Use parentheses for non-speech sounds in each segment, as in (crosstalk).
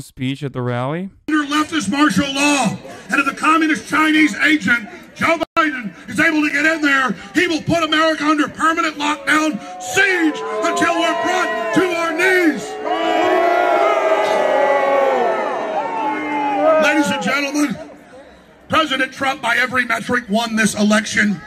speech at the rally. Under leftist martial law and if the communist Chinese agent Joe Biden is able to get in there, he will put America under permanent lockdown, siege until we're brought to our knees. Ladies and gentlemen, President Trump, by every metric, won this election.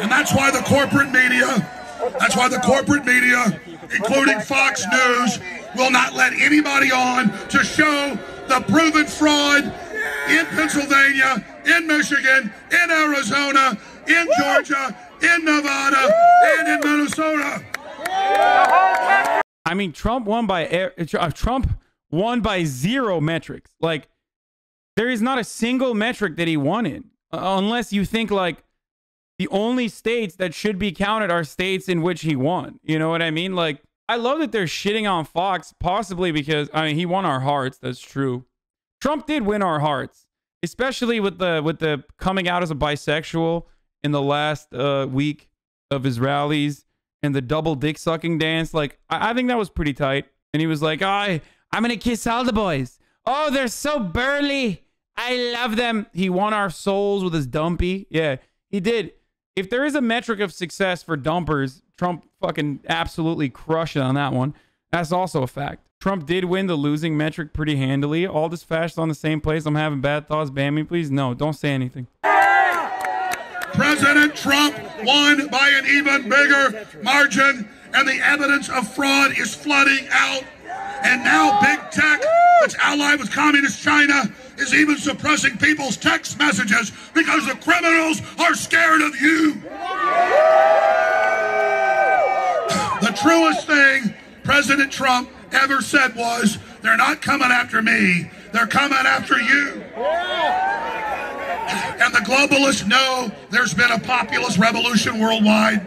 And that's why the corporate media, that's why the corporate media, including Fox News, will not let anybody on to show the proven fraud in Pennsylvania, in Michigan, in Arizona, in Georgia, in Nevada, and in Minnesota. I mean, Trump won by uh, Trump won by zero metrics. Like there is not a single metric that he won in, uh, unless you think like the only states that should be counted are states in which he won. You know what I mean? Like I love that they're shitting on Fox, possibly because I mean he won our hearts. That's true. Trump did win our hearts, especially with the with the coming out as a bisexual in the last uh, week of his rallies and the double dick sucking dance. Like I, I think that was pretty tight. And he was like, "I I'm gonna kiss all the boys. Oh, they're so burly. I love them." He won our souls with his dumpy. Yeah, he did. If there is a metric of success for dumpers, Trump fucking absolutely crushed it on that one. That's also a fact. Trump did win the losing metric pretty handily. All this fast on the same place. I'm having bad thoughts. Ban me, please. No, don't say anything. President Trump won by an even bigger margin, and the evidence of fraud is flooding out. And now big tech, that's allied with communist China, is even suppressing people's text messages because the criminals are scared of you. The truest thing President Trump ever said was, they're not coming after me, they're coming after you. And the globalists know there's been a populist revolution worldwide.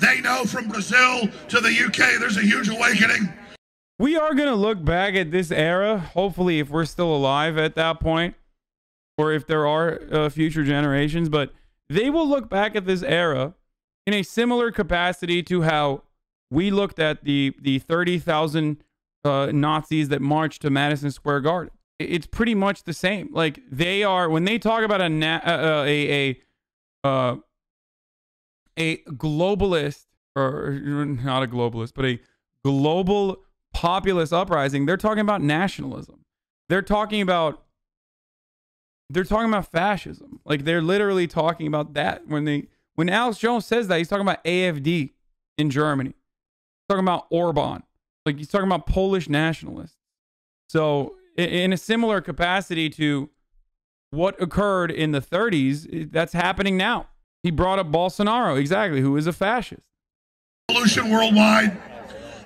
They know from Brazil to the UK there's a huge awakening. We are going to look back at this era, hopefully, if we're still alive at that point, or if there are uh, future generations, but they will look back at this era in a similar capacity to how we looked at the the 30,000 uh, Nazis that marched to Madison Square Garden. It's pretty much the same. Like they are when they talk about a na- uh, uh a a uh, a globalist or not a globalist, but a global populist uprising, they're talking about nationalism. They're talking about they're talking about fascism. Like they're literally talking about that when they when Alex Jones says that he's talking about AFD in Germany talking about Orban. Like he's talking about Polish nationalists. So in a similar capacity to what occurred in the 30s, that's happening now. He brought up Bolsonaro, exactly, who is a fascist. Revolution worldwide.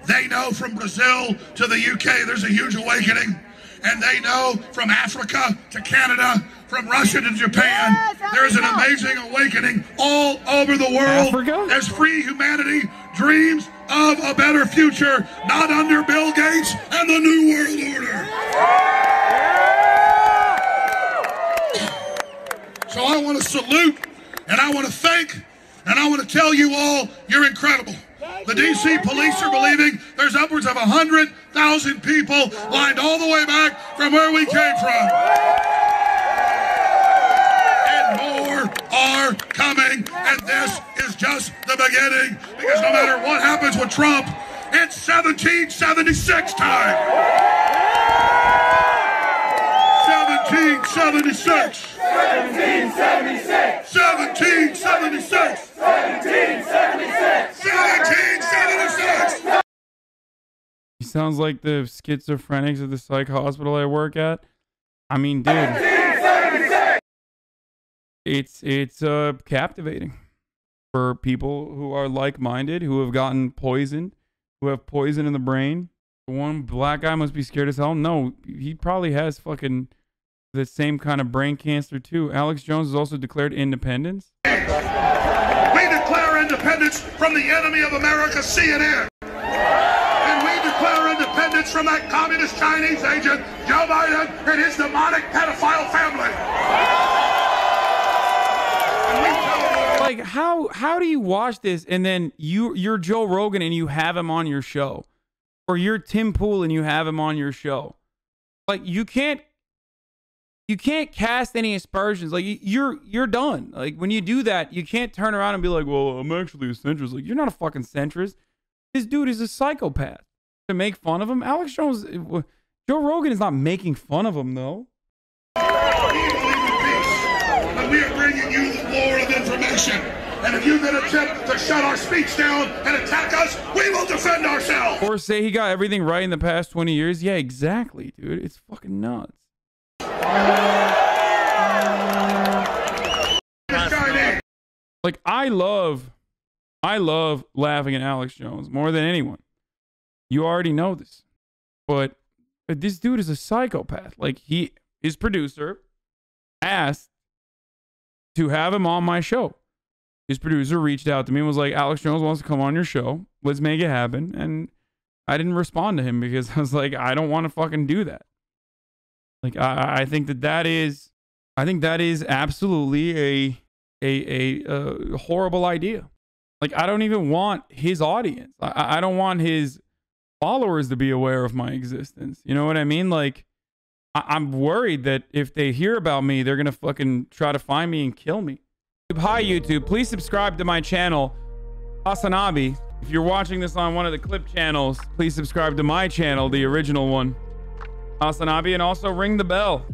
They know from Brazil to the UK there's a huge awakening. And they know from Africa to Canada, from Russia to Japan, yes, there is an amazing awakening all over the world Africa? as free humanity dreams of a better future, not under Bill Gates and the New World Order. So I want to salute and I want to thank and I want to tell you all you're incredible. The DC police are believing there's upwards of 100,000 people lined all the way back from where we came from. And more are coming, and this is just the beginning because no matter what happens with Trump, it's 1776 time. 1776. 1776. 1776. 1776. 1776. He sounds like the schizophrenics at the psych hospital I work at. I mean, dude. It's it's uh captivating for people who are like-minded, who have gotten poisoned, who have poison in the brain. One black guy must be scared as hell. No, he probably has fucking the same kind of brain cancer too. Alex Jones has also declared independence. We declare independence from the enemy of America, CNN. From that communist Chinese agent, Joe Biden, and his demonic pedophile family. Like how how do you watch this and then you you're Joe Rogan and you have him on your show? or you're Tim Pool and you have him on your show. Like you can't you can't cast any aspersions. Like you're you're done. Like when you do that, you can't turn around and be like, "Well, I'm actually a centrist." Like you're not a fucking centrist. This dude is a psychopath. To make fun of him, Alex Jones, eh, Joe Rogan is not making fun of him though. We believe in peace, but we are bringing you the war of information. And if you then attempt to shut our speech down and attack us, we will defend ourselves. Or say he got everything right in the past 20 years. Yeah, exactly, dude. It's fucking nuts. This guy named Like I love I love laughing at Alex Jones more than anyone. You already know this. But this dude is a psychopath. Like he his producer asked to have him on my show. His producer reached out to me and was like, Alex Jones wants to come on your show. Let's make it happen. And I didn't respond to him because (laughs) I was like, I don't want to fucking do that. Like I, I think that that is, I think that is absolutely a a a, uh horrible idea. Like I don't even want his audience. I, I don't want his followers to be aware of my existence. You know what I mean? Like I, I'm worried that if they hear about me, they're gonna fucking try to find me and kill me. Hi YouTube, please subscribe to my channel, HasanAbi. If you're watching this on one of the clip channels, please subscribe to my channel, the original one. HasanAbi, and also ring the bell.